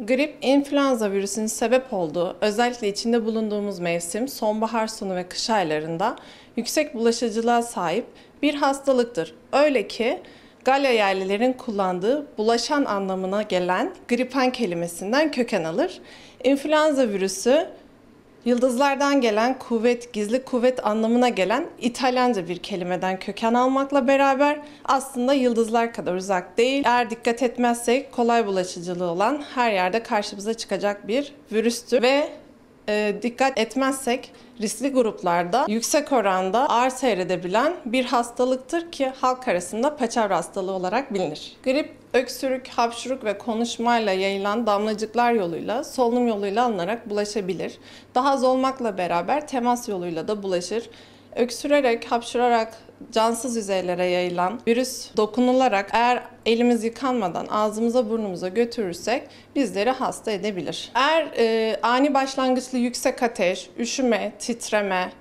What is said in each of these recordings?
Grip, influenza virüsünün sebep olduğu, özellikle içinde bulunduğumuz mevsim, sonbahar sonu ve kış aylarında yüksek bulaşıcılığa sahip bir hastalıktır. Öyle ki Galya yerlilerin kullandığı bulaşan anlamına gelen gripen kelimesinden köken alır. İnfluenza virüsü Yıldızlardan gelen kuvvet, gizli kuvvet anlamına gelen İtalyanca bir kelimeden köken almakla beraber aslında yıldızlar kadar uzak değil. Eğer dikkat etmezsek kolay bulaşıcılığı olan her yerde karşımıza çıkacak bir virüstür ve e, dikkat etmezsek riskli gruplarda yüksek oranda ağır seyredebilen bir hastalıktır ki halk arasında paçavra hastalığı olarak bilinir. Grip, öksürük, hapşuruk ve konuşmayla yayılan damlacıklar yoluyla, solunum yoluyla alınarak bulaşabilir. Daha az olmakla beraber temas yoluyla da bulaşır. Öksürerek, hapşurarak cansız yüzeylere yayılan virüs dokunularak eğer elimiz yıkanmadan ağzımıza burnumuza götürürsek bizleri hasta edebilir. Eğer e, ani başlangıçlı yüksek ateş, üşüme, titreme,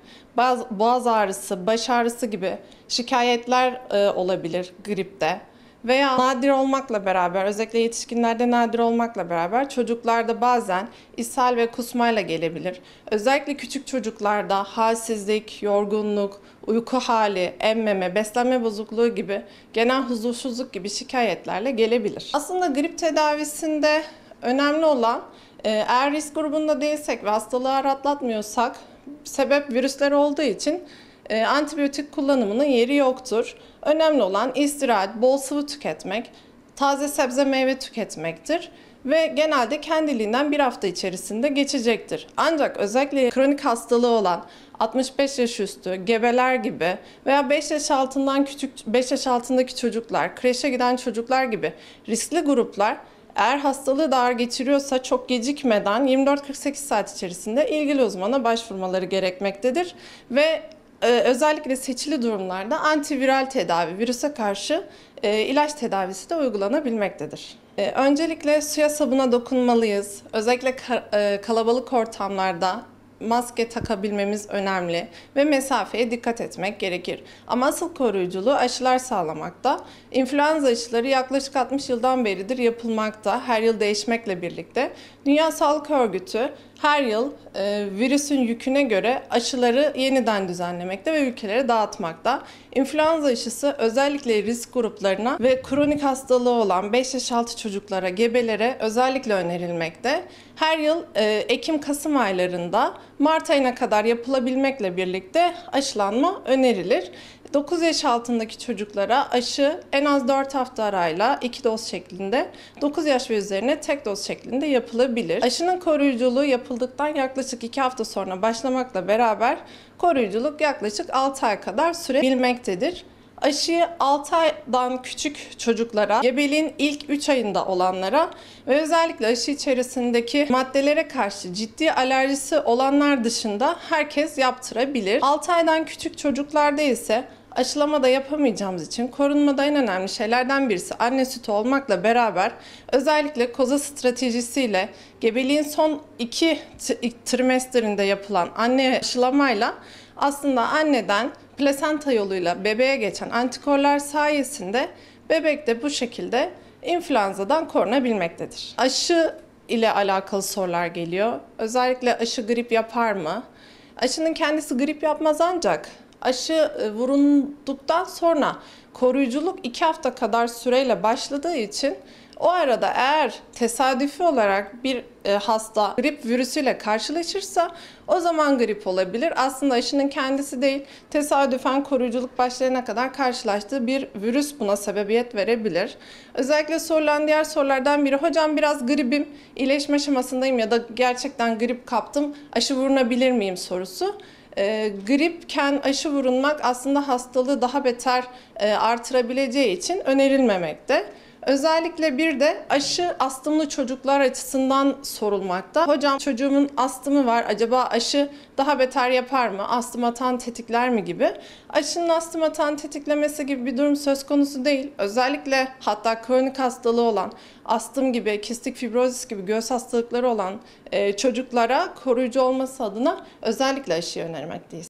boğaz ağrısı, baş ağrısı gibi şikayetler e, olabilir gripte. Veya nadir olmakla beraber, özellikle yetişkinlerde nadir olmakla beraber çocuklarda bazen ishal ve kusmayla gelebilir. Özellikle küçük çocuklarda halsizlik, yorgunluk, uyku hali, emmeme, beslenme bozukluğu gibi genel huzursuzluk gibi şikayetlerle gelebilir. Aslında grip tedavisinde önemli olan e, eğer risk grubunda değilsek ve hastalığı atlatmıyorsak sebep virüsler olduğu için e, antibiyotik kullanımının yeri yoktur. Önemli olan istirahat, bol sıvı tüketmek, taze sebze meyve tüketmektir ve genelde kendiliğinden bir hafta içerisinde geçecektir. Ancak özellikle kronik hastalığı olan 65 yaş üstü, gebeler gibi veya 5 yaş altından küçük 5 yaş altındaki çocuklar, kreşe giden çocuklar gibi riskli gruplar eğer hastalığı da ağır geçiriyorsa çok gecikmeden 24-48 saat içerisinde ilgili uzmana başvurmaları gerekmektedir ve özellikle seçili durumlarda antiviral tedavi, virüse karşı e, ilaç tedavisi de uygulanabilmektedir. E, öncelikle suya sabuna dokunmalıyız. Özellikle ka- e, kalabalık ortamlarda maske takabilmemiz önemli ve mesafeye dikkat etmek gerekir. Ama asıl koruyuculuğu aşılar sağlamakta. İnfluenza aşıları yaklaşık 60 yıldan beridir yapılmakta, her yıl değişmekle birlikte. Dünya Sağlık Örgütü her yıl e, virüsün yüküne göre aşıları yeniden düzenlemekte ve ülkelere dağıtmakta. İnfluenza aşısı özellikle risk gruplarına ve kronik hastalığı olan 5 yaş altı çocuklara, gebelere özellikle önerilmekte. Her yıl e, Ekim-Kasım aylarında Mart ayına kadar yapılabilmekle birlikte aşılanma önerilir. 9 yaş altındaki çocuklara aşı en az 4 hafta arayla 2 doz şeklinde, 9 yaş ve üzerine tek doz şeklinde yapılabilir. Aşının koruyuculuğu yapıldıktan yaklaşık 2 hafta sonra başlamakla beraber koruyuculuk yaklaşık 6 ay kadar sürebilmektedir. Aşıyı 6 aydan küçük çocuklara, gebeliğin ilk 3 ayında olanlara ve özellikle aşı içerisindeki maddelere karşı ciddi alerjisi olanlar dışında herkes yaptırabilir. 6 aydan küçük çocuklarda ise aşılama da yapamayacağımız için korunmada en önemli şeylerden birisi anne sütü olmakla beraber özellikle koza stratejisiyle gebeliğin son iki trimesterinde yapılan anne aşılamayla aslında anneden plasenta yoluyla bebeğe geçen antikorlar sayesinde bebek de bu şekilde influenzadan korunabilmektedir. Aşı ile alakalı sorular geliyor. Özellikle aşı grip yapar mı? Aşının kendisi grip yapmaz ancak aşı e, vurulduktan sonra koruyuculuk 2 hafta kadar süreyle başladığı için o arada eğer tesadüfi olarak bir e, hasta grip virüsüyle karşılaşırsa o zaman grip olabilir. Aslında aşının kendisi değil, tesadüfen koruyuculuk başlayana kadar karşılaştığı bir virüs buna sebebiyet verebilir. Özellikle sorulan diğer sorulardan biri, hocam biraz gribim, iyileşme aşamasındayım ya da gerçekten grip kaptım, aşı vurunabilir miyim sorusu. E, gripken aşı vurulmak aslında hastalığı daha beter e, artırabileceği için önerilmemekte. Özellikle bir de aşı astımlı çocuklar açısından sorulmakta. Hocam çocuğumun astımı var acaba aşı daha beter yapar mı? Astım atan tetikler mi gibi. Aşının astım atan tetiklemesi gibi bir durum söz konusu değil. Özellikle hatta kronik hastalığı olan astım gibi, kistik fibrozis gibi göğüs hastalıkları olan e, çocuklara koruyucu olması adına özellikle aşıyı önermekteyiz.